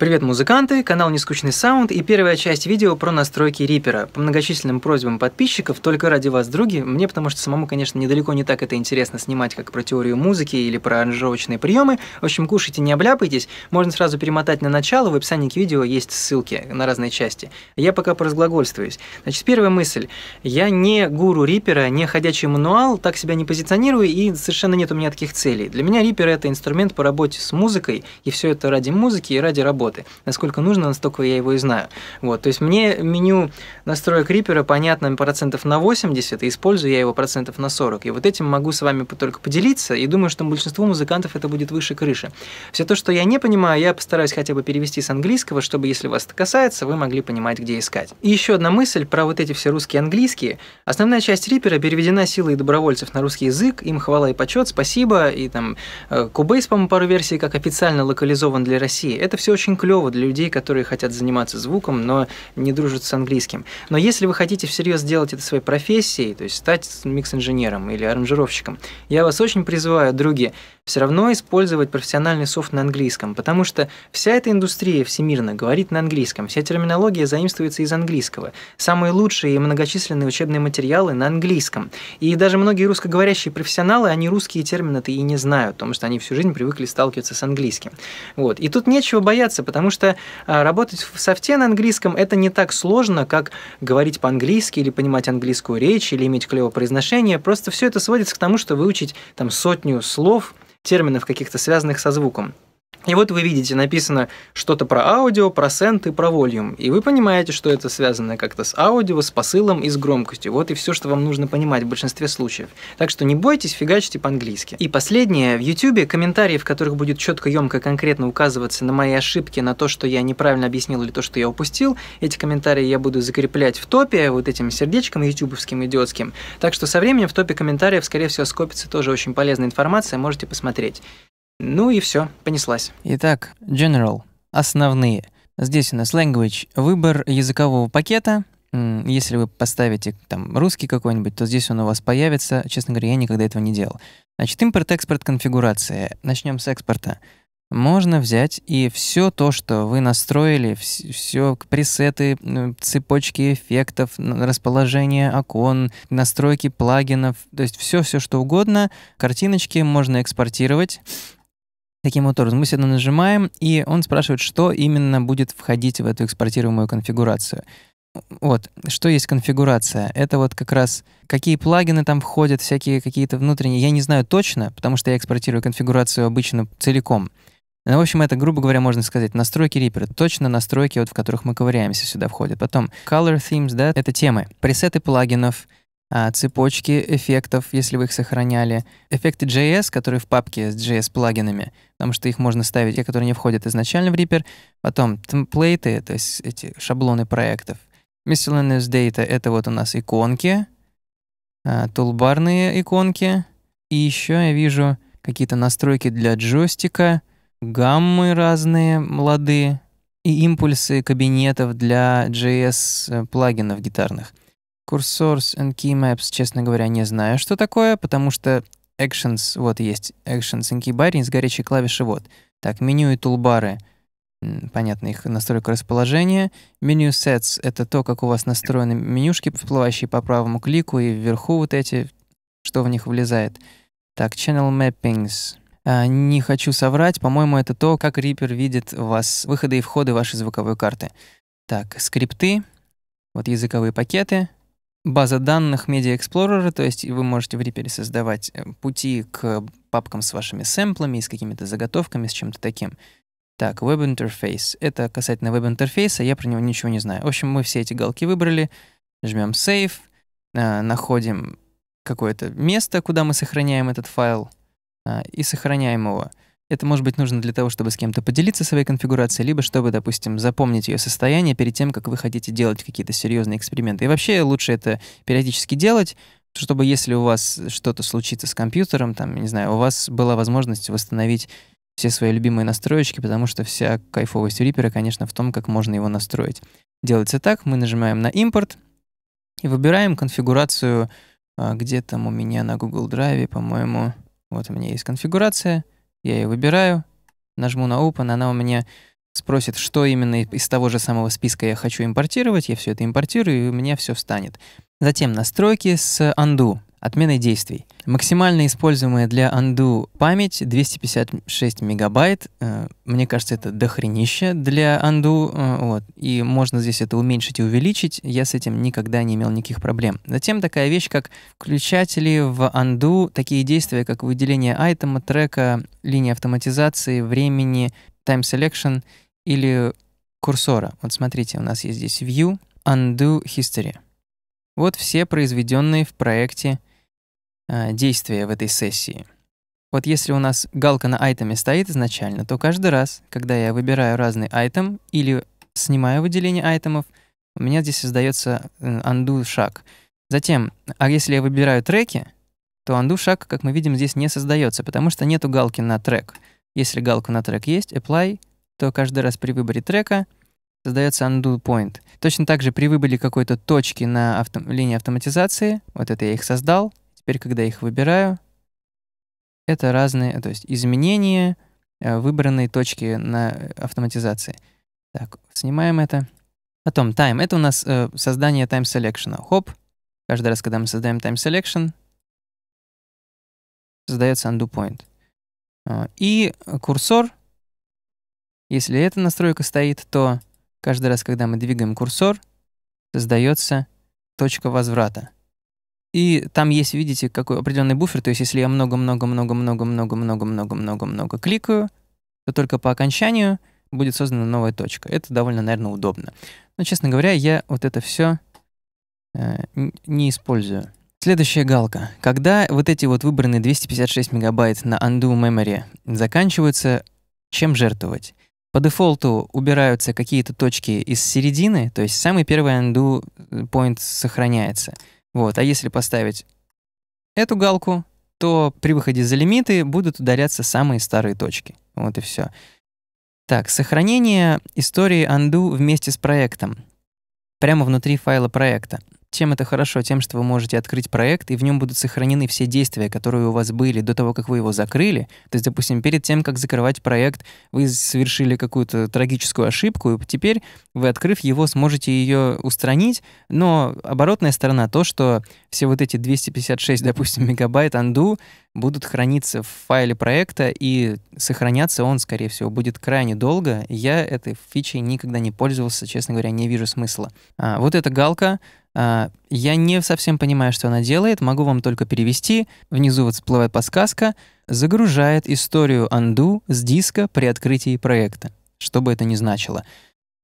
Привет, музыканты! Канал Нескучный Саунд и первая часть видео про настройки Рипера. По многочисленным просьбам подписчиков, только ради вас, други, мне потому что самому, конечно, недалеко не так это интересно снимать, как про теорию музыки или про аранжировочные приемы. В общем, кушайте, не обляпайтесь. Можно сразу перемотать на начало, в описании к видео есть ссылки на разные части. Я пока поразглагольствуюсь. Значит, первая мысль. Я не гуру Рипера, не ходячий мануал, так себя не позиционирую и совершенно нет у меня таких целей. Для меня Рипер — это инструмент по работе с музыкой, и все это ради музыки и ради работы работы. Насколько нужно, настолько я его и знаю. Вот, то есть мне меню настроек Reaper понятно процентов на 80, и использую я его процентов на 40. И вот этим могу с вами только поделиться, и думаю, что большинству музыкантов это будет выше крыши. Все то, что я не понимаю, я постараюсь хотя бы перевести с английского, чтобы, если вас это касается, вы могли понимать, где искать. И еще одна мысль про вот эти все русские английские. Основная часть Reaper переведена силой добровольцев на русский язык, им хвала и почет, спасибо, и там Кубейс, по-моему, пару версий, как официально локализован для России. Это все очень клево для людей, которые хотят заниматься звуком, но не дружат с английским. Но если вы хотите всерьез сделать это своей профессией, то есть стать микс-инженером или аранжировщиком, я вас очень призываю, други, все равно использовать профессиональный софт на английском, потому что вся эта индустрия всемирно говорит на английском, вся терминология заимствуется из английского, самые лучшие и многочисленные учебные материалы на английском. И даже многие русскоговорящие профессионалы, они русские термины-то и не знают, потому что они всю жизнь привыкли сталкиваться с английским. Вот. И тут нечего бояться, потому что а, работать в софте на английском это не так сложно, как говорить по-английски или понимать английскую речь или иметь клевое произношение. Просто все это сводится к тому, что выучить там сотню слов, терминов каких-то связанных со звуком. И вот вы видите, написано что-то про аудио, про сент и про волюм. И вы понимаете, что это связано как-то с аудио, с посылом и с громкостью. Вот и все, что вам нужно понимать в большинстве случаев. Так что не бойтесь, фигачьте по-английски. И последнее. В YouTube комментарии, в которых будет четко, емко, конкретно указываться на мои ошибки, на то, что я неправильно объяснил или то, что я упустил, эти комментарии я буду закреплять в топе вот этим сердечком ютубовским, идиотским. Так что со временем в топе комментариев, скорее всего, скопится тоже очень полезная информация, можете посмотреть. Ну и все, понеслась. Итак, general, основные. Здесь у нас language, выбор языкового пакета. Если вы поставите там русский какой-нибудь, то здесь он у вас появится. Честно говоря, я никогда этого не делал. Значит, импорт-экспорт конфигурация. Начнем с экспорта. Можно взять и все то, что вы настроили, все пресеты, цепочки эффектов, расположение окон, настройки плагинов, то есть все, все что угодно, картиночки можно экспортировать Таким вот образом, мы сюда нажимаем, и он спрашивает, что именно будет входить в эту экспортируемую конфигурацию. Вот, что есть конфигурация? Это вот как раз какие плагины там входят, всякие какие-то внутренние. Я не знаю точно, потому что я экспортирую конфигурацию обычно целиком. Ну, в общем, это, грубо говоря, можно сказать, настройки Reaper. Точно настройки, вот, в которых мы ковыряемся, сюда входят. Потом color themes, да, это темы. Пресеты плагинов, цепочки эффектов, если вы их сохраняли, эффекты JS, которые в папке с JS-плагинами, потому что их можно ставить, те, которые не входят изначально в Reaper, потом темплейты, то есть эти шаблоны проектов, miscellaneous data — это вот у нас иконки, а, тулбарные иконки, и еще я вижу какие-то настройки для джойстика, гаммы разные, молодые, и импульсы кабинетов для JS-плагинов э, гитарных. Cursors and Keymapes, честно говоря, не знаю, что такое, потому что Actions, вот есть Actions and Keybarring с горячей клавиши, вот. Так, меню и тулбары, понятно, их настройка расположения. Меню Sets — это то, как у вас настроены менюшки, всплывающие по правому клику, и вверху вот эти, что в них влезает. Так, Channel Mappings. А, не хочу соврать, по-моему, это то, как Reaper видит вас выходы и входы вашей звуковой карты. Так, скрипты, вот языковые пакеты — база данных Media Explorer, то есть вы можете в Reaper создавать э, пути к папкам с вашими сэмплами, с какими-то заготовками, с чем-то таким. Так, веб-интерфейс. Это касательно веб-интерфейса, я про него ничего не знаю. В общем, мы все эти галки выбрали, жмем Save, э, находим какое-то место, куда мы сохраняем этот файл, э, и сохраняем его. Это может быть нужно для того, чтобы с кем-то поделиться своей конфигурацией, либо чтобы, допустим, запомнить ее состояние перед тем, как вы хотите делать какие-то серьезные эксперименты. И вообще лучше это периодически делать, чтобы если у вас что-то случится с компьютером, там, не знаю, у вас была возможность восстановить все свои любимые настроечки, потому что вся кайфовость Reaper, конечно, в том, как можно его настроить. Делается так, мы нажимаем на импорт и выбираем конфигурацию, а, где там у меня на Google Drive, по-моему, вот у меня есть конфигурация — я ее выбираю, нажму на Open, она у меня спросит, что именно из того же самого списка я хочу импортировать, я все это импортирую, и у меня все встанет. Затем настройки с undo, отменой действий. Максимально используемая для undo память 256 мегабайт. Э, мне кажется, это дохренище для undo. Э, вот. И можно здесь это уменьшить и увеличить. Я с этим никогда не имел никаких проблем. Затем такая вещь, как включатели в undo, такие действия, как выделение айтема, трека, линии автоматизации, времени, time selection или курсора. Вот смотрите, у нас есть здесь view, undo history. Вот все произведенные в проекте действия в этой сессии. Вот если у нас галка на айтеме стоит изначально, то каждый раз, когда я выбираю разный айтем или снимаю выделение айтемов, у меня здесь создается э, undo шаг. Затем, а если я выбираю треки, то undo шаг, как мы видим, здесь не создается, потому что нету галки на трек. Если галка на трек есть, apply, то каждый раз при выборе трека создается undo point. Точно так же при выборе какой-то точки на авто линии автоматизации, вот это я их создал, теперь, когда их выбираю, это разные, то есть изменения э, выбранной точки на автоматизации. Так, снимаем это. Потом time. Это у нас э, создание time selection. Хоп. Каждый раз, когда мы создаем time selection, создается undo point. Э, и курсор если эта настройка стоит, то каждый раз, когда мы двигаем курсор, создается точка возврата. И там есть, видите, какой определенный буфер, то есть если я много-много-много-много-много-много-много-много-много кликаю, то только по окончанию будет создана новая точка. Это довольно, наверное, удобно. Но, честно говоря, я вот это все э, не использую. Следующая галка. Когда вот эти вот выбранные 256 мегабайт на undo memory заканчиваются, чем жертвовать? По дефолту убираются какие-то точки из середины, то есть самый первый undo point сохраняется. Вот. А если поставить эту галку, то при выходе за лимиты будут удаляться самые старые точки. Вот и все. Так, сохранение истории undo вместе с проектом. Прямо внутри файла проекта. Чем это хорошо? Тем, что вы можете открыть проект, и в нем будут сохранены все действия, которые у вас были до того, как вы его закрыли. То есть, допустим, перед тем, как закрывать проект, вы совершили какую-то трагическую ошибку, и теперь вы, открыв его, сможете ее устранить. Но оборотная сторона то, что все вот эти 256, допустим, мегабайт undo будут храниться в файле проекта, и сохраняться он, скорее всего, будет крайне долго. Я этой фичей никогда не пользовался, честно говоря, не вижу смысла. А, вот эта галка я не совсем понимаю, что она делает, могу вам только перевести. Внизу вот всплывает подсказка. Загружает историю undo с диска при открытии проекта. Что бы это ни значило.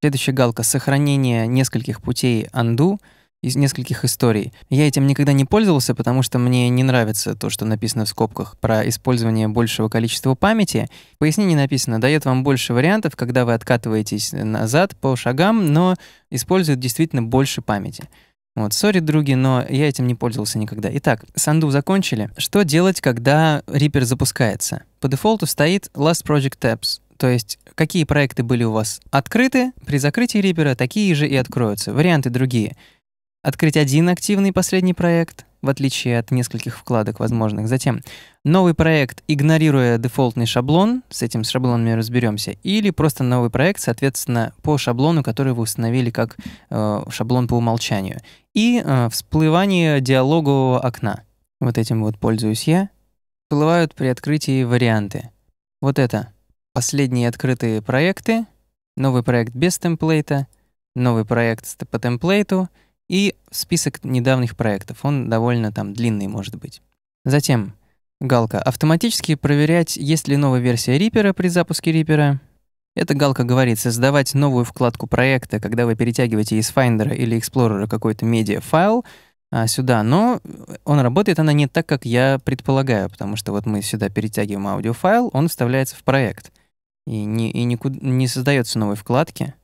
Следующая галка — сохранение нескольких путей undo — из нескольких историй. Я этим никогда не пользовался, потому что мне не нравится то, что написано в скобках про использование большего количества памяти. В пояснении написано, дает вам больше вариантов, когда вы откатываетесь назад по шагам, но использует действительно больше памяти. Вот, сори, други, но я этим не пользовался никогда. Итак, санду закончили. Что делать, когда Reaper запускается? По дефолту стоит Last Project Tabs, то есть какие проекты были у вас открыты, при закрытии Reaper такие же и откроются. Варианты другие. Открыть один активный последний проект, в отличие от нескольких вкладок возможных. Затем новый проект, игнорируя дефолтный шаблон, с этим шаблонами разберемся, или просто новый проект, соответственно, по шаблону, который вы установили как э, шаблон по умолчанию. И э, всплывание диалогового окна. Вот этим вот пользуюсь я. Всплывают при открытии варианты. Вот это последние открытые проекты, новый проект без темплейта, новый проект по темплейту — и список недавних проектов. Он довольно там длинный может быть. Затем галка «Автоматически проверять, есть ли новая версия Reaper при запуске Reaper». Эта галка говорит создавать новую вкладку проекта, когда вы перетягиваете из Finder или Explorer какой-то медиа-файл а, сюда, но он работает, она не так, как я предполагаю, потому что вот мы сюда перетягиваем аудиофайл, он вставляется в проект и не, и никуда, не создается новой вкладки,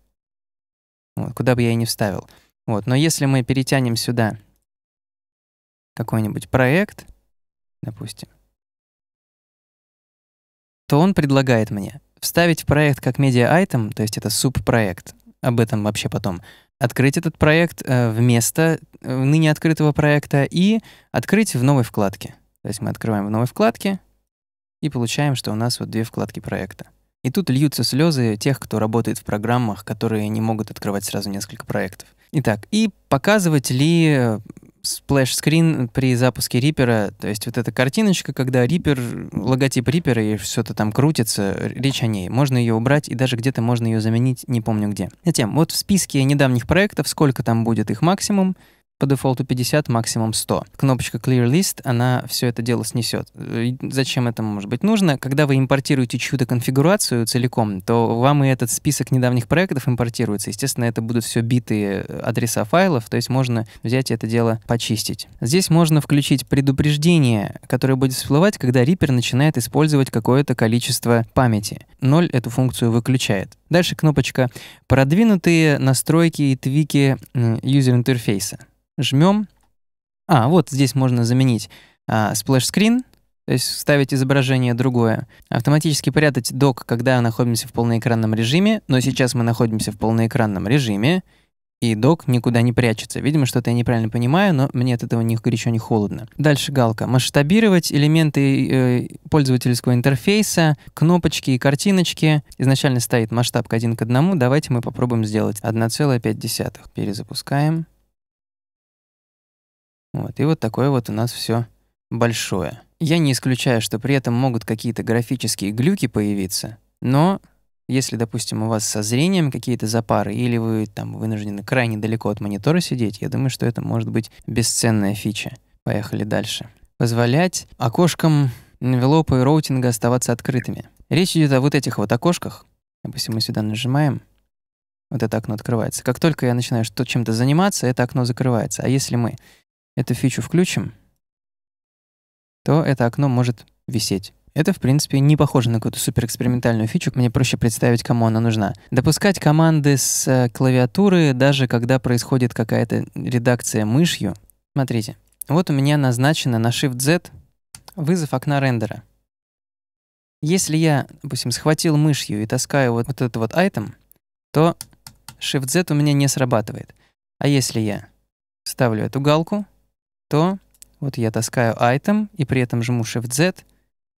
вот, куда бы я и не вставил. Вот, но если мы перетянем сюда какой-нибудь проект, допустим, то он предлагает мне вставить в проект как медиа-айтем, то есть это субпроект, об этом вообще потом, открыть этот проект э, вместо э, ныне открытого проекта и открыть в новой вкладке. То есть мы открываем в новой вкладке и получаем, что у нас вот две вкладки проекта. И тут льются слезы тех, кто работает в программах, которые не могут открывать сразу несколько проектов. Итак, и показывать ли splash screen при запуске Reaper а, то есть вот эта картиночка, когда Reaper, логотип Reaper а и все-то там крутится, речь о ней. Можно ее убрать и даже где-то можно ее заменить, не помню где. Затем, вот в списке недавних проектов, сколько там будет их максимум, по дефолту 50, максимум 100. Кнопочка Clear List, она все это дело снесет. Зачем это может быть нужно? Когда вы импортируете чью-то конфигурацию целиком, то вам и этот список недавних проектов импортируется. Естественно, это будут все битые адреса файлов, то есть можно взять это дело почистить. Здесь можно включить предупреждение, которое будет всплывать, когда Reaper начинает использовать какое-то количество памяти. 0 эту функцию выключает. Дальше кнопочка «Продвинутые настройки и твики юзер-интерфейса» жмем. А, вот здесь можно заменить а, splash screen, то есть ставить изображение другое. Автоматически прятать док, когда находимся в полноэкранном режиме, но сейчас мы находимся в полноэкранном режиме, и док никуда не прячется. Видимо, что-то я неправильно понимаю, но мне от этого ни горячо, ни холодно. Дальше галка. Масштабировать элементы э, пользовательского интерфейса, кнопочки и картиночки. Изначально стоит масштаб к 1 к 1. Давайте мы попробуем сделать 1,5. Перезапускаем. Вот, и вот такое вот у нас все большое. Я не исключаю, что при этом могут какие-то графические глюки появиться, но если, допустим, у вас со зрением какие-то запары, или вы там вынуждены крайне далеко от монитора сидеть, я думаю, что это может быть бесценная фича. Поехали дальше. Позволять окошкам envelope и роутинга оставаться открытыми. Речь идет о вот этих вот окошках. Допустим, мы сюда нажимаем, вот это окно открывается. Как только я начинаю что чем-то заниматься, это окно закрывается. А если мы эту фичу включим, то это окно может висеть. Это, в принципе, не похоже на какую-то суперэкспериментальную фичу. Мне проще представить, кому она нужна. Допускать команды с э, клавиатуры, даже когда происходит какая-то редакция мышью. Смотрите, вот у меня назначено на Shift-Z вызов окна рендера. Если я, допустим, схватил мышью и таскаю вот, вот этот вот item, то Shift-Z у меня не срабатывает. А если я ставлю эту галку, то вот я таскаю item и при этом жму Shift-Z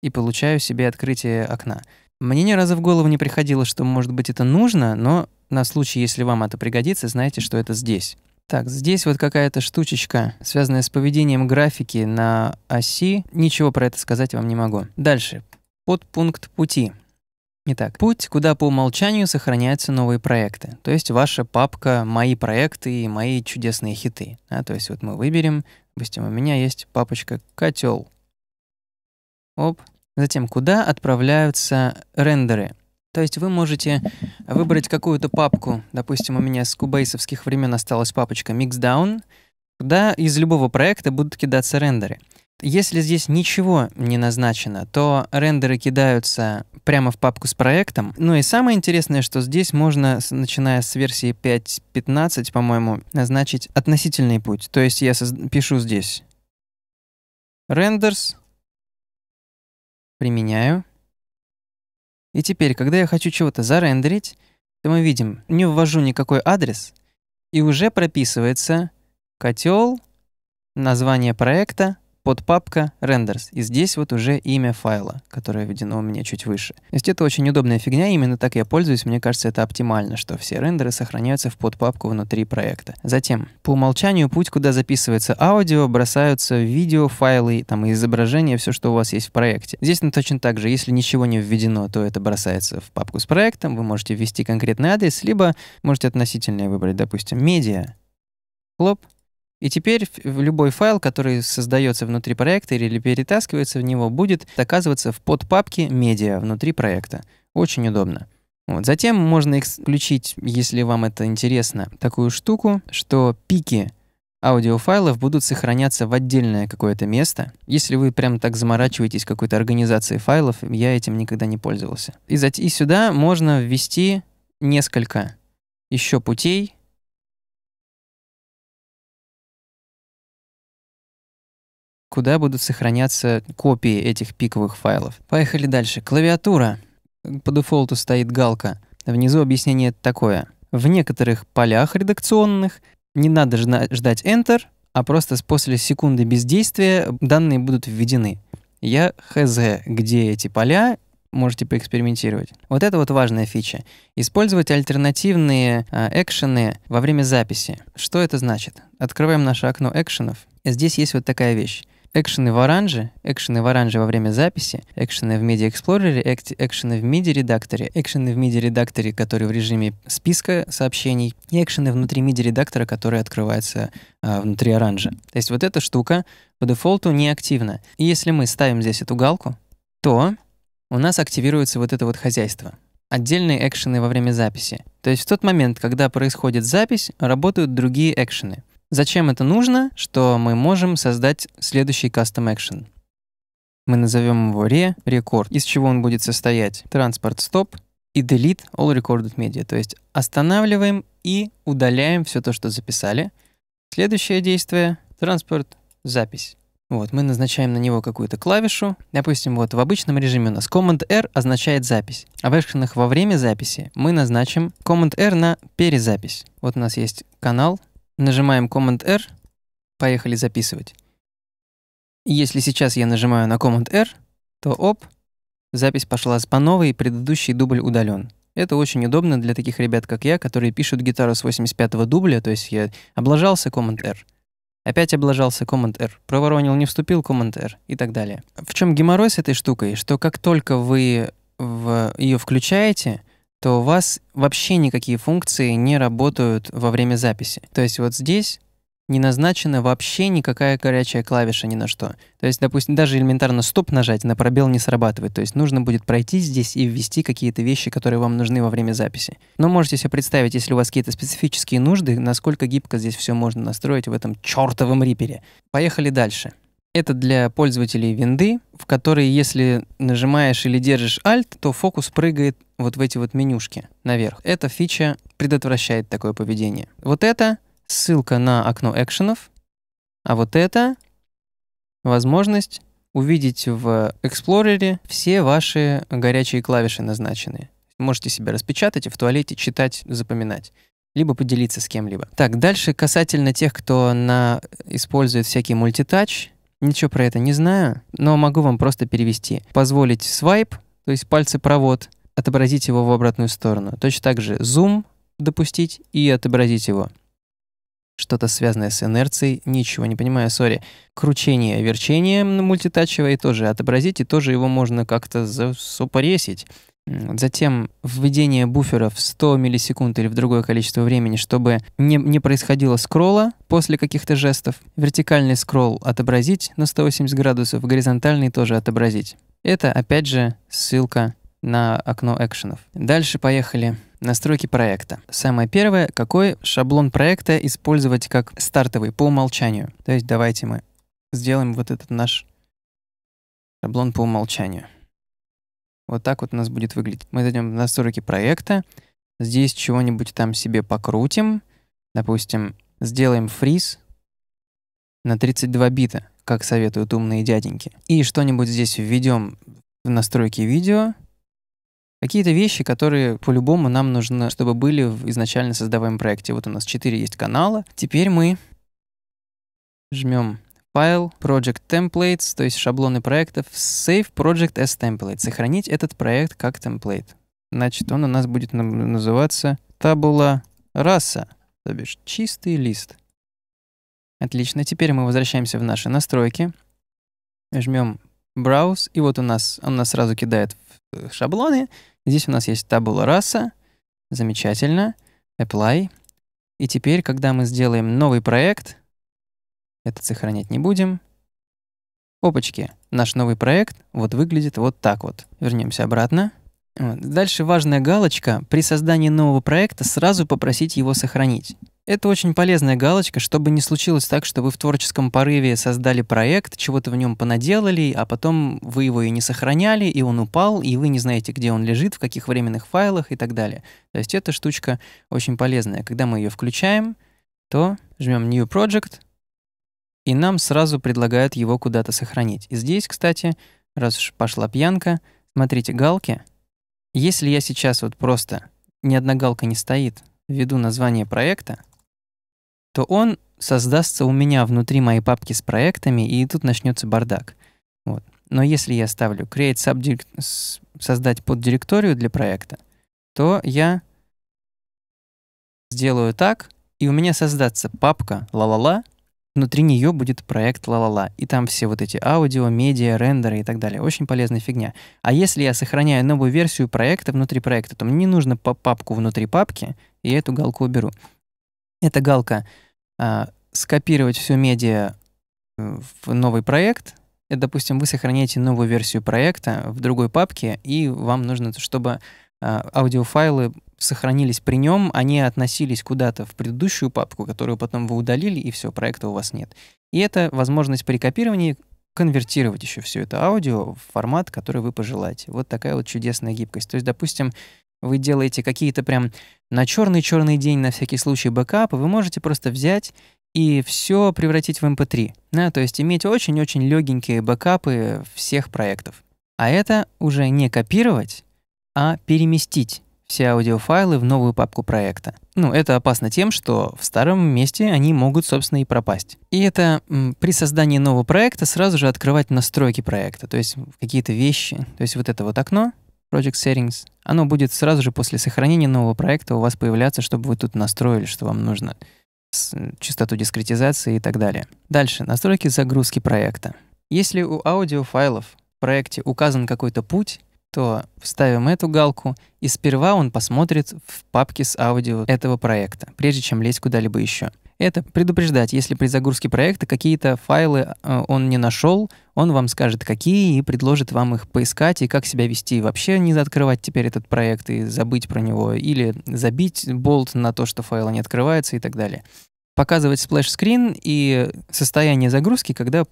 и получаю себе открытие окна. Мне ни разу в голову не приходило, что, может быть, это нужно, но на случай, если вам это пригодится, знаете, что это здесь. Так, здесь вот какая-то штучечка, связанная с поведением графики на оси. Ничего про это сказать вам не могу. Дальше. Подпункт пути. Итак, путь, куда по умолчанию сохраняются новые проекты. То есть ваша папка «Мои проекты» и «Мои чудесные хиты». А, то есть вот мы выберем Допустим, у меня есть папочка котел. Оп. Затем, куда отправляются рендеры? То есть вы можете выбрать какую-то папку. Допустим, у меня с кубейсовских времен осталась папочка Mixdown, куда из любого проекта будут кидаться рендеры. Если здесь ничего не назначено, то рендеры кидаются прямо в папку с проектом. Ну и самое интересное, что здесь можно, начиная с версии 5.15, по-моему, назначить относительный путь. То есть я пишу здесь renders, применяю. И теперь, когда я хочу чего-то зарендерить, то мы видим, не ввожу никакой адрес, и уже прописывается котел, название проекта, подпапка renders. И здесь вот уже имя файла, которое введено у меня чуть выше. То есть это очень удобная фигня, именно так я пользуюсь. Мне кажется, это оптимально, что все рендеры сохраняются в подпапку внутри проекта. Затем, по умолчанию, путь, куда записывается аудио, бросаются видео, файлы, там, изображения, все, что у вас есть в проекте. Здесь ну, точно так же, если ничего не введено, то это бросается в папку с проектом, вы можете ввести конкретный адрес, либо можете относительное выбрать, допустим, медиа. Хлоп, и теперь любой файл, который создается внутри проекта или перетаскивается в него, будет оказываться в подпапке медиа внутри проекта. Очень удобно. Вот. Затем можно исключить, если вам это интересно, такую штуку, что пики аудиофайлов будут сохраняться в отдельное какое-то место. Если вы прям так заморачиваетесь какой-то организацией файлов, я этим никогда не пользовался. И, и сюда можно ввести несколько еще путей, куда будут сохраняться копии этих пиковых файлов. Поехали дальше. Клавиатура. По дефолту стоит галка. Внизу объяснение такое. В некоторых полях редакционных не надо ждать Enter, а просто после секунды бездействия данные будут введены. Я хз, где эти поля, можете поэкспериментировать. Вот это вот важная фича. Использовать альтернативные а, экшены во время записи. Что это значит? Открываем наше окно экшенов. Здесь есть вот такая вещь экшены в оранже, экшены в оранже во время записи, экшены в Media Explorer, экшены в MIDI редакторе, экшены в MIDI редакторе, который в режиме списка сообщений, и экшены внутри MIDI редактора, который открывается а, внутри оранжа. То есть вот эта штука по дефолту не активна. И если мы ставим здесь эту галку, то у нас активируется вот это вот хозяйство. Отдельные экшены во время записи. То есть в тот момент, когда происходит запись, работают другие экшены. Зачем это нужно? Что мы можем создать следующий custom action. Мы назовем его re, record, из чего он будет состоять. Transport stop и delete all recorded media. То есть останавливаем и удаляем все то, что записали. Следующее действие — транспорт запись. Вот, мы назначаем на него какую-то клавишу. Допустим, вот в обычном режиме у нас Command-R означает запись. А в экшенах во время записи мы назначим Command-R на перезапись. Вот у нас есть канал, Нажимаем Command-R, поехали записывать. Если сейчас я нажимаю на Command-R, то оп, запись пошла по новой, предыдущий дубль удален. Это очень удобно для таких ребят, как я, которые пишут гитару с 85-го дубля, то есть я облажался Command-R, опять облажался Command-R, проворонил, не вступил Command-R и так далее. В чем геморрой с этой штукой? Что как только вы в ее включаете, то у вас вообще никакие функции не работают во время записи. То есть вот здесь не назначена вообще никакая горячая клавиша ни на что. То есть, допустим, даже элементарно стоп нажать на пробел не срабатывает. То есть нужно будет пройти здесь и ввести какие-то вещи, которые вам нужны во время записи. Но можете себе представить, если у вас какие-то специфические нужды, насколько гибко здесь все можно настроить в этом чертовом рипере. Поехали дальше. Это для пользователей винды, в которой, если нажимаешь или держишь Alt, то фокус прыгает вот в эти вот менюшки наверх. Эта фича предотвращает такое поведение. Вот это ссылка на окно экшенов, а вот это возможность увидеть в Explorer все ваши горячие клавиши назначенные. Можете себя распечатать и в туалете читать, запоминать либо поделиться с кем-либо. Так, дальше касательно тех, кто на... использует всякий мультитач, Ничего про это не знаю, но могу вам просто перевести. Позволить свайп, то есть пальцы-провод, отобразить его в обратную сторону. Точно так же зум допустить и отобразить его. Что-то связанное с инерцией, ничего не понимаю, сори. Кручение, верчение мультитачевое тоже отобразить, и тоже его можно как-то засупоресить. Затем введение буферов в 100 миллисекунд или в другое количество времени, чтобы не, не происходило скролла после каких-то жестов. Вертикальный скролл отобразить на 180 градусов, горизонтальный тоже отобразить. Это, опять же, ссылка на окно экшенов. Дальше поехали. Настройки проекта. Самое первое, какой шаблон проекта использовать как стартовый по умолчанию. То есть давайте мы сделаем вот этот наш шаблон по умолчанию. Вот так вот у нас будет выглядеть. Мы зайдем в настройки проекта, здесь чего-нибудь там себе покрутим, допустим, сделаем фриз на 32 бита, как советуют умные дяденьки, и что-нибудь здесь введем в настройки видео, какие-то вещи, которые по-любому нам нужно, чтобы были в изначально создаваемом проекте. Вот у нас 4 есть канала. Теперь мы жмем File, Project Templates, то есть шаблоны проектов, Save Project as Template, сохранить этот проект как темплейт. Значит, он у нас будет называться Tabula Rasa, то бишь чистый лист. Отлично, теперь мы возвращаемся в наши настройки, жмем Browse, и вот у нас, он нас сразу кидает в шаблоны. Здесь у нас есть Tabula Rasa, замечательно, Apply. И теперь, когда мы сделаем новый проект, этот сохранять не будем. Опачки, наш новый проект вот выглядит вот так вот. Вернемся обратно. Дальше важная галочка. При создании нового проекта сразу попросить его сохранить. Это очень полезная галочка, чтобы не случилось так, что вы в творческом порыве создали проект, чего-то в нем понаделали, а потом вы его и не сохраняли, и он упал, и вы не знаете, где он лежит, в каких временных файлах и так далее. То есть эта штучка очень полезная. Когда мы ее включаем, то жмем New Project, и нам сразу предлагают его куда-то сохранить. И здесь, кстати, раз уж пошла пьянка, смотрите галки. Если я сейчас вот просто ни одна галка не стоит, введу название проекта, то он создастся у меня внутри моей папки с проектами, и тут начнется бардак. Вот. Но если я ставлю create subdirect, создать поддиректорию для проекта, то я сделаю так, и у меня создастся папка ла-ла-ла, внутри нее будет проект ла-ла-ла, и там все вот эти аудио, медиа, рендеры и так далее. Очень полезная фигня. А если я сохраняю новую версию проекта внутри проекта, то мне не нужно по папку внутри папки, и эту галку уберу. Эта галка а, скопировать все медиа э, в новый проект. Это, допустим, вы сохраняете новую версию проекта в другой папке, и вам нужно, чтобы а, аудиофайлы сохранились при нем, они относились куда-то в предыдущую папку, которую потом вы удалили, и все, проекта у вас нет. И это возможность при копировании конвертировать еще все это аудио в формат, который вы пожелаете. Вот такая вот чудесная гибкость. То есть, допустим, вы делаете какие-то прям на черный-черный день на всякий случай бэкапы, вы можете просто взять и все превратить в MP3. Эм да, то есть иметь очень-очень легенькие бэкапы всех проектов. А это уже не копировать, а переместить все аудиофайлы в новую папку проекта. Ну, это опасно тем, что в старом месте они могут, собственно, и пропасть. И это при создании нового проекта сразу же открывать настройки проекта, то есть какие-то вещи. То есть вот это вот окно, Project Settings, оно будет сразу же после сохранения нового проекта у вас появляться, чтобы вы тут настроили, что вам нужно, частоту дискретизации и так далее. Дальше, настройки загрузки проекта. Если у аудиофайлов в проекте указан какой-то путь, то вставим эту галку, и сперва он посмотрит в папке с аудио этого проекта, прежде чем лезть куда-либо еще. Это предупреждать, если при загрузке проекта какие-то файлы э, он не нашел, он вам скажет, какие, и предложит вам их поискать и как себя вести. Вообще не открывать теперь этот проект и забыть про него, или забить болт на то, что файл не открывается и так далее показывать splash screen и состояние загрузки, когда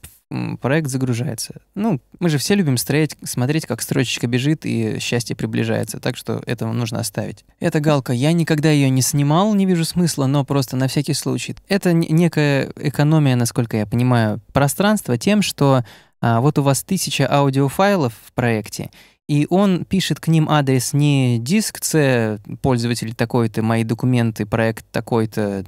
проект загружается. Ну, мы же все любим строить, смотреть, как строчечка бежит и счастье приближается, так что этого нужно оставить. Эта галка, я никогда ее не снимал, не вижу смысла, но просто на всякий случай. Это некая экономия, насколько я понимаю, пространства тем, что а, вот у вас тысяча аудиофайлов в проекте, и он пишет к ним адрес не диск C, пользователь такой-то, мои документы, проект такой-то,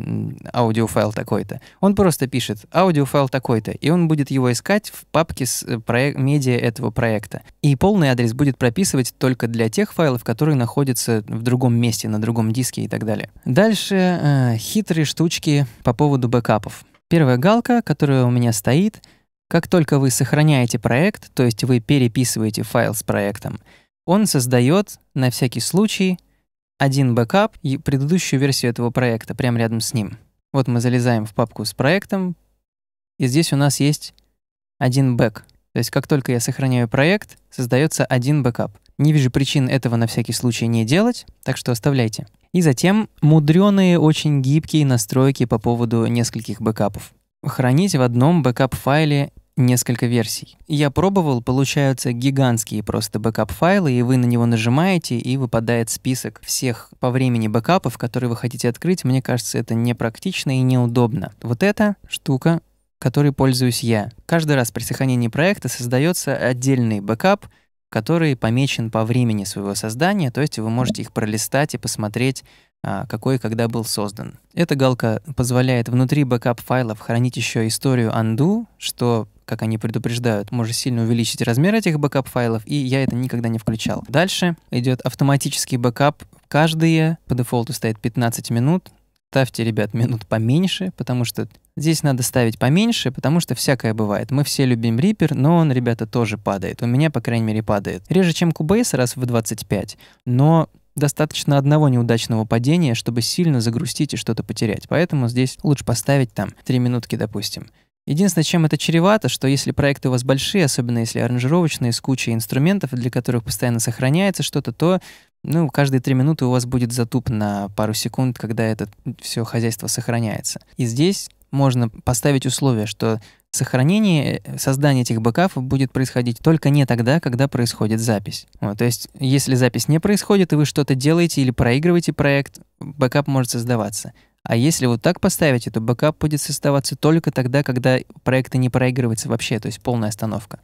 аудиофайл такой-то. Он просто пишет аудиофайл такой-то, и он будет его искать в папке с э, проек- медиа этого проекта. И полный адрес будет прописывать только для тех файлов, которые находятся в другом месте, на другом диске и так далее. Дальше э, хитрые штучки по поводу бэкапов. Первая галка, которая у меня стоит — как только вы сохраняете проект, то есть вы переписываете файл с проектом, он создает на всякий случай один бэкап и предыдущую версию этого проекта прямо рядом с ним. Вот мы залезаем в папку с проектом, и здесь у нас есть один бэк. То есть как только я сохраняю проект, создается один бэкап. Не вижу причин этого на всякий случай не делать, так что оставляйте. И затем мудреные, очень гибкие настройки по поводу нескольких бэкапов хранить в одном бэкап-файле несколько версий. Я пробовал, получаются гигантские просто бэкап-файлы, и вы на него нажимаете, и выпадает список всех по времени бэкапов, которые вы хотите открыть. Мне кажется, это непрактично и неудобно. Вот эта штука, которой пользуюсь я. Каждый раз при сохранении проекта создается отдельный бэкап, который помечен по времени своего создания, то есть вы можете их пролистать и посмотреть, а, какой и когда был создан. Эта галка позволяет внутри бэкап-файлов хранить еще историю undo, что, как они предупреждают, может сильно увеличить размер этих бэкап-файлов, и я это никогда не включал. Дальше идет автоматический бэкап. Каждые по дефолту стоит 15 минут. Ставьте, ребят, минут поменьше, потому что здесь надо ставить поменьше, потому что всякое бывает. Мы все любим Reaper, но он, ребята, тоже падает. У меня, по крайней мере, падает. Реже, чем Cubase, раз в 25, но достаточно одного неудачного падения, чтобы сильно загрустить и что-то потерять. Поэтому здесь лучше поставить там 3 минутки, допустим. Единственное, чем это чревато, что если проекты у вас большие, особенно если аранжировочные, с кучей инструментов, для которых постоянно сохраняется что-то, то ну, каждые три минуты у вас будет затуп на пару секунд, когда это все хозяйство сохраняется. И здесь можно поставить условие, что сохранение, э, создание этих бэкапов будет происходить только не тогда, когда происходит запись. Вот, то есть, если запись не происходит, и вы что-то делаете или проигрываете проект, бэкап может создаваться. А если вот так поставить, то бэкап будет создаваться только тогда, когда проекты не проигрываются вообще, то есть полная остановка.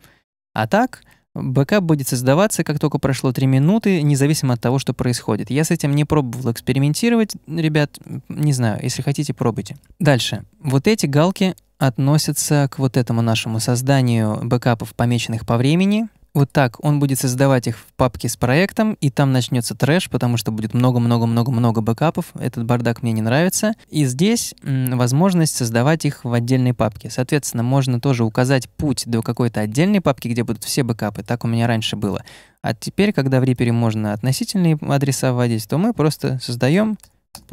А так, Бэкап будет создаваться, как только прошло 3 минуты, независимо от того, что происходит. Я с этим не пробовал экспериментировать, ребят, не знаю, если хотите, пробуйте. Дальше. Вот эти галки относится к вот этому нашему созданию бэкапов, помеченных по времени. Вот так он будет создавать их в папке с проектом, и там начнется трэш, потому что будет много-много-много-много бэкапов. Этот бардак мне не нравится. И здесь возможность создавать их в отдельной папке. Соответственно, можно тоже указать путь до какой-то отдельной папки, где будут все бэкапы. Так у меня раньше было. А теперь, когда в Reaper можно относительные адреса вводить, то мы просто создаем,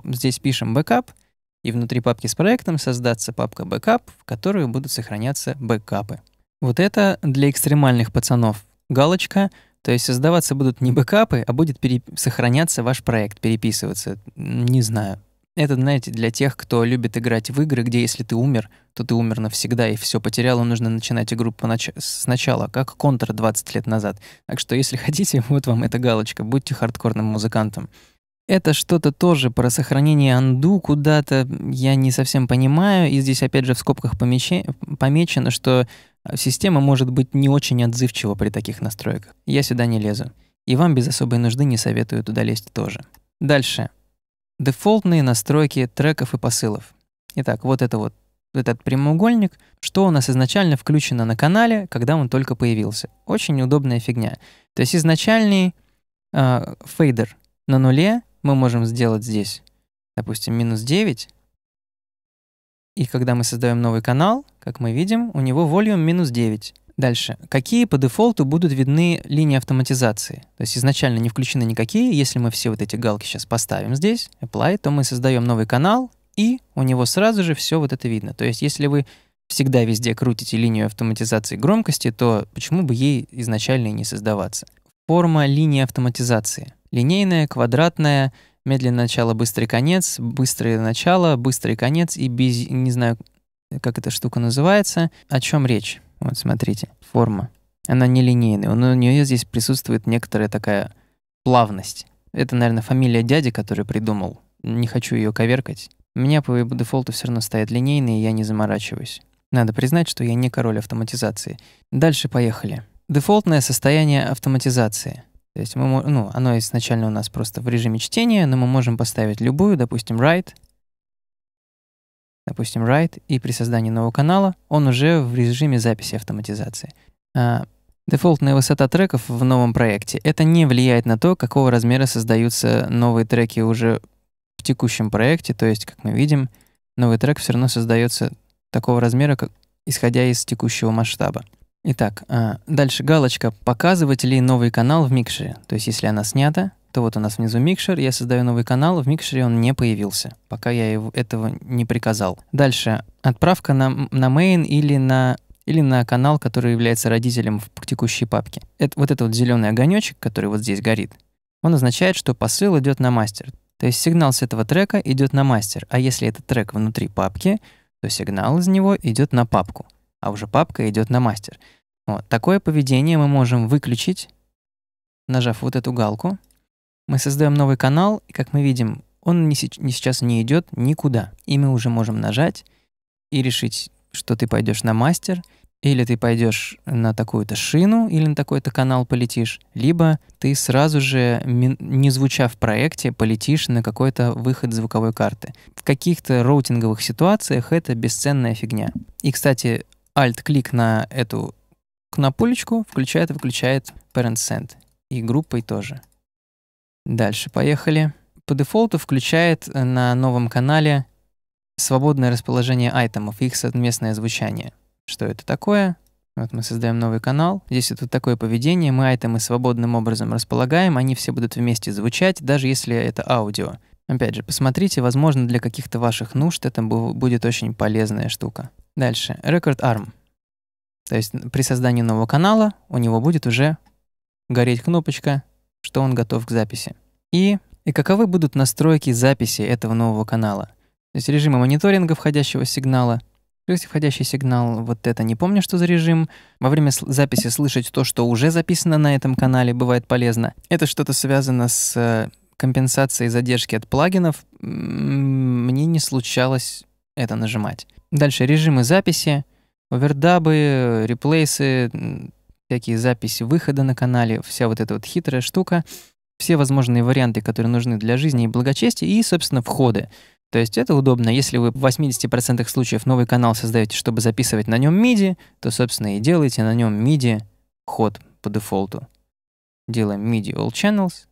здесь пишем бэкап, и внутри папки с проектом создаться папка бэкап, в которую будут сохраняться бэкапы. Вот это для экстремальных пацанов галочка, то есть создаваться будут не бэкапы, а будет сохраняться ваш проект, переписываться. Не знаю. Это, знаете, для тех, кто любит играть в игры, где если ты умер, то ты умер навсегда и все потерял, и нужно начинать игру понач... сначала, как Контра 20 лет назад. Так что, если хотите, вот вам эта галочка, будьте хардкорным музыкантом. Это что-то тоже про сохранение анду куда-то, я не совсем понимаю. И здесь опять же в скобках помече... помечено, что система может быть не очень отзывчива при таких настройках. Я сюда не лезу. И вам без особой нужды не советую туда лезть тоже. Дальше. Дефолтные настройки треков и посылов. Итак, вот это вот этот прямоугольник, что у нас изначально включено на канале, когда он только появился. Очень удобная фигня. То есть изначальный э, фейдер на нуле мы можем сделать здесь, допустим, минус 9. И когда мы создаем новый канал, как мы видим, у него volume минус 9. Дальше. Какие по дефолту будут видны линии автоматизации? То есть изначально не включены никакие. Если мы все вот эти галки сейчас поставим здесь, apply, то мы создаем новый канал, и у него сразу же все вот это видно. То есть если вы всегда везде крутите линию автоматизации громкости, то почему бы ей изначально и не создаваться? Форма линии автоматизации. Линейная, квадратная, медленное начало, быстрый конец, быстрое начало, быстрый конец и без, не знаю, как эта штука называется. О чем речь? Вот смотрите, форма. Она не линейная, но у нее здесь присутствует некоторая такая плавность. Это, наверное, фамилия дяди, который придумал. Не хочу ее коверкать. У меня по дефолту все равно стоят линейные, и я не заморачиваюсь. Надо признать, что я не король автоматизации. Дальше поехали. Дефолтное состояние автоматизации. То есть мы, ну, оно изначально у нас просто в режиме чтения, но мы можем поставить любую, допустим, write, допустим, write, и при создании нового канала он уже в режиме записи автоматизации. А, дефолтная высота треков в новом проекте. Это не влияет на то, какого размера создаются новые треки уже в текущем проекте. То есть, как мы видим, новый трек все равно создается такого размера, как, исходя из текущего масштаба. Итак, а, дальше галочка «Показывать ли новый канал в микшере?». То есть, если она снята, то вот у нас внизу микшер, я создаю новый канал, в микшере он не появился, пока я его, этого не приказал. Дальше, отправка на, на main или на, или на канал, который является родителем в текущей папке. Это, вот этот вот зеленый огонечек, который вот здесь горит, он означает, что посыл идет на мастер. То есть сигнал с этого трека идет на мастер, а если этот трек внутри папки, то сигнал из него идет на папку, а уже папка идет на мастер. Вот. Такое поведение мы можем выключить, нажав вот эту галку. Мы создаем новый канал, и как мы видим, он не, не сейчас не идет никуда. И мы уже можем нажать и решить, что ты пойдешь на мастер, или ты пойдешь на такую-то шину, или на такой-то канал полетишь, либо ты сразу же, не звуча в проекте, полетишь на какой-то выход звуковой карты. В каких-то роутинговых ситуациях это бесценная фигня. И, кстати, Alt-клик на эту кнопулечку, включает и выключает parent send. И группой тоже. Дальше поехали. По дефолту включает э, на новом канале свободное расположение айтемов, их совместное звучание. Что это такое? Вот мы создаем новый канал. Здесь это такое поведение. Мы айтемы свободным образом располагаем. Они все будут вместе звучать, даже если это аудио. Опять же, посмотрите, возможно, для каких-то ваших нужд это будет очень полезная штука. Дальше. Record Arm. То есть при создании нового канала у него будет уже гореть кнопочка, что он готов к записи. И, и каковы будут настройки записи этого нового канала? То есть режимы мониторинга входящего сигнала. То есть входящий сигнал, вот это не помню, что за режим. Во время записи слышать то, что уже записано на этом канале, бывает полезно. Это что-то связано с э, компенсацией задержки от плагинов. Мне не случалось это нажимать. Дальше режимы записи овердабы, реплейсы, всякие записи выхода на канале, вся вот эта вот хитрая штука, все возможные варианты, которые нужны для жизни и благочестия, и, собственно, входы. То есть это удобно. Если вы в 80% случаев новый канал создаете, чтобы записывать на нем MIDI, то, собственно, и делаете на нем MIDI ход по дефолту. Делаем MIDI All Channels,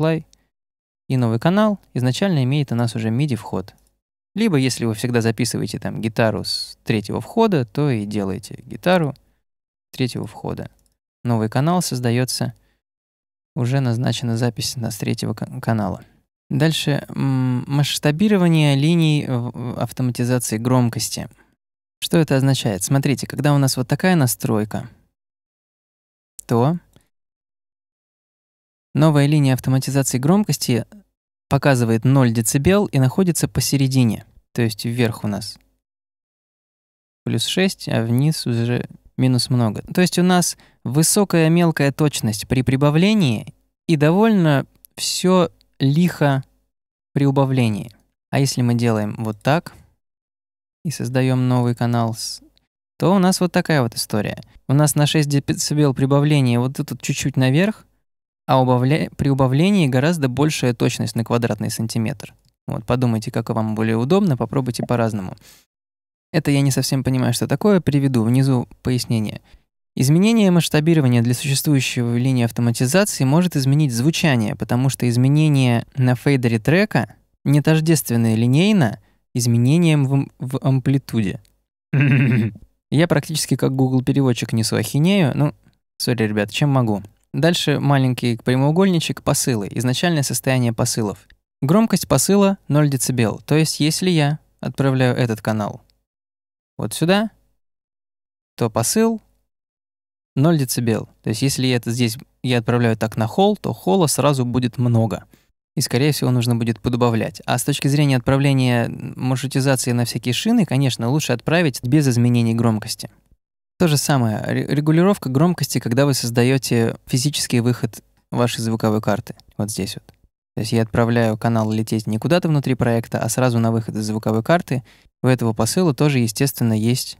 Play, и новый канал изначально имеет у нас уже MIDI вход. Либо, если вы всегда записываете там гитару с третьего входа, то и делаете гитару третьего входа. Новый канал создается, уже назначена запись на с третьего канала. Дальше масштабирование линий автоматизации громкости. Что это означает? Смотрите, когда у нас вот такая настройка, то новая линия автоматизации громкости показывает 0 дБ и находится посередине, то есть вверх у нас плюс 6, а вниз уже минус много. То есть у нас высокая мелкая точность при прибавлении и довольно все лихо при убавлении. А если мы делаем вот так и создаем новый канал, то у нас вот такая вот история. У нас на 6 дБ прибавление вот тут чуть-чуть наверх, а убавля... при убавлении гораздо большая точность на квадратный сантиметр. Вот, подумайте, как вам более удобно, попробуйте по-разному. Это я не совсем понимаю, что такое, приведу внизу пояснение. Изменение масштабирования для существующего линии автоматизации может изменить звучание, потому что изменение на фейдере трека не тождественны линейно изменениям в, в амплитуде. Я практически как Google переводчик несу ахинею. Ну, сори, ребят, чем могу? Дальше маленький прямоугольничек посылы, изначальное состояние посылов. Громкость посыла 0 дБ, то есть если я отправляю этот канал вот сюда, то посыл 0 дБ. То есть если я это здесь я отправляю так на холл, то холла сразу будет много. И, скорее всего, нужно будет подубавлять. А с точки зрения отправления маршрутизации на всякие шины, конечно, лучше отправить без изменений громкости. То же самое. Регулировка громкости, когда вы создаете физический выход вашей звуковой карты. Вот здесь вот. То есть я отправляю канал лететь не куда-то внутри проекта, а сразу на выход из звуковой карты, у этого посыла тоже, естественно, есть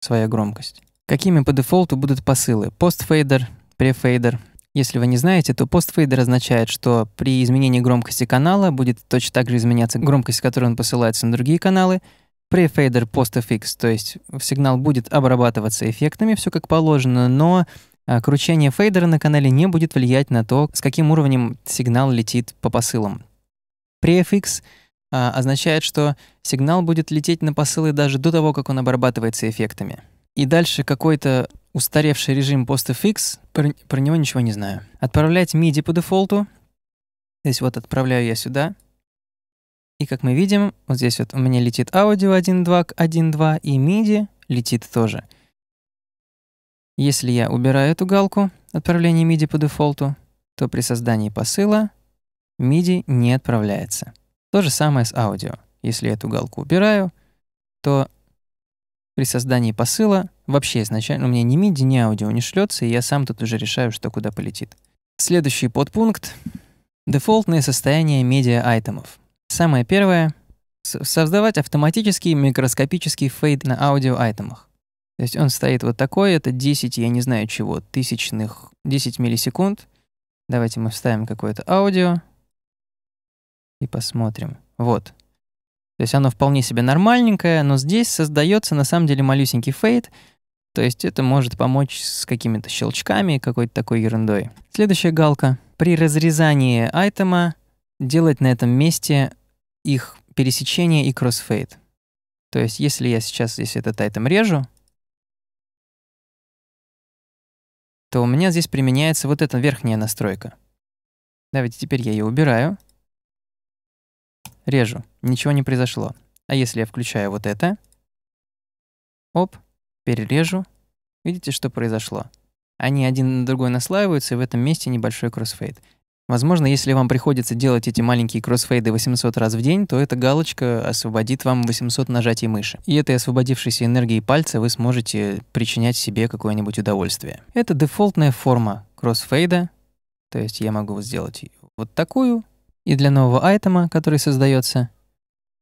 своя громкость. Какими по дефолту будут посылы? Постфейдер, префейдер. Если вы не знаете, то постфейдер означает, что при изменении громкости канала будет точно так же изменяться громкость, которую он посылается на другие каналы. Префейдер PostFX, то есть сигнал будет обрабатываться эффектами, все как положено, но кручение фейдера на канале не будет влиять на то, с каким уровнем сигнал летит по посылам. Prefix а, означает, что сигнал будет лететь на посылы даже до того, как он обрабатывается эффектами. И дальше какой-то устаревший режим PostFX, про, про него ничего не знаю. Отправлять MIDI по дефолту. Здесь вот отправляю я сюда. И как мы видим, вот здесь вот у меня летит аудио 1.2 к 1.2, и MIDI летит тоже. Если я убираю эту галку отправление MIDI по дефолту, то при создании посыла MIDI не отправляется. То же самое с аудио. Если эту галку убираю, то при создании посыла вообще изначально у меня ни MIDI, ни аудио не шлется, и я сам тут уже решаю, что куда полетит. Следующий подпункт — дефолтное состояние медиа-айтемов. Самое первое — создавать автоматический микроскопический фейд на аудио-айтемах. То есть он стоит вот такой, это 10, я не знаю чего, тысячных, 10 миллисекунд. Давайте мы вставим какое-то аудио и посмотрим. Вот. То есть оно вполне себе нормальненькое, но здесь создается на самом деле малюсенький фейд, то есть это может помочь с какими-то щелчками, какой-то такой ерундой. Следующая галка. При разрезании айтема делать на этом месте их пересечение и кроссфейд. То есть если я сейчас здесь этот айтем режу, то у меня здесь применяется вот эта верхняя настройка. Давайте теперь я ее убираю. Режу. Ничего не произошло. А если я включаю вот это, оп, перережу, видите, что произошло? Они один на другой наслаиваются, и в этом месте небольшой кроссфейд. Возможно, если вам приходится делать эти маленькие кроссфейды 800 раз в день, то эта галочка освободит вам 800 нажатий мыши. И этой освободившейся энергией пальца вы сможете причинять себе какое-нибудь удовольствие. Это дефолтная форма кроссфейда, то есть я могу сделать вот такую, и для нового айтема, который создается,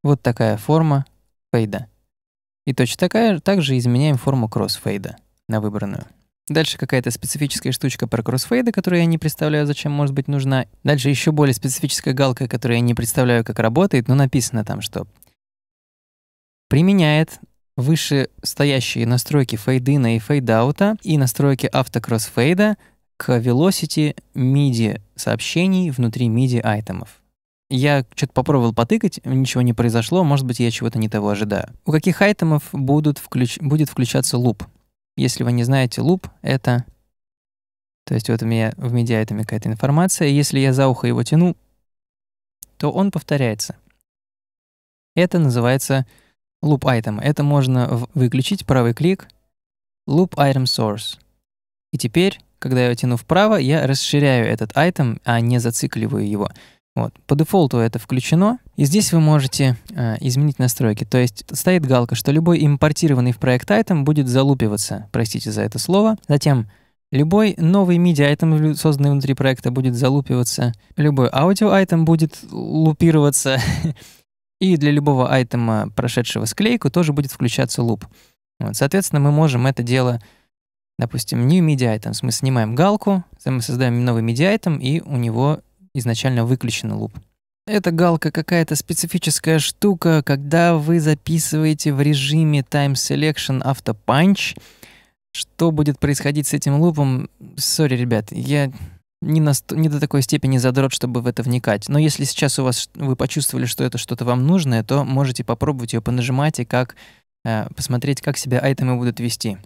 вот такая форма фейда. И точно такая также изменяем форму кроссфейда на выбранную. Дальше какая-то специфическая штучка про кроссфейды, которую я не представляю, зачем может быть нужна. Дальше еще более специфическая галка, которую я не представляю, как работает, но написано там, что применяет вышестоящие настройки фейдина и фейдаута и настройки автокроссфейда к velocity MIDI сообщений внутри MIDI айтемов. Я что-то попробовал потыкать, ничего не произошло, может быть, я чего-то не того ожидаю. У каких айтемов будут включ... будет включаться луп? Если вы не знаете, луп — это... То есть вот у меня в медиайтами какая-то информация, если я за ухо его тяну, то он повторяется. Это называется loop item. Это можно выключить, правый клик, loop item source. И теперь, когда я тяну вправо, я расширяю этот item, а не зацикливаю его. Вот. По дефолту это включено, и здесь вы можете э, изменить настройки. То есть стоит галка, что любой импортированный в проект айтем будет залупиваться, простите за это слово. Затем любой новый MIDI айтем, созданный внутри проекта, будет залупиваться. Любой аудио айтем будет лупироваться. и для любого айтема, прошедшего склейку, тоже будет включаться луп. Вот. Соответственно, мы можем это дело допустим, new media items. Мы снимаем галку, мы создаем новый media item, и у него изначально выключен луп. Эта галка какая-то специфическая штука, когда вы записываете в режиме Time Selection Auto Punch. Что будет происходить с этим лупом? Сори, ребят, я не, на, не до такой степени задрот, чтобы в это вникать. Но если сейчас у вас вы почувствовали, что это что-то вам нужное, то можете попробовать ее понажимать и как э, посмотреть, как себя айтемы будут вести.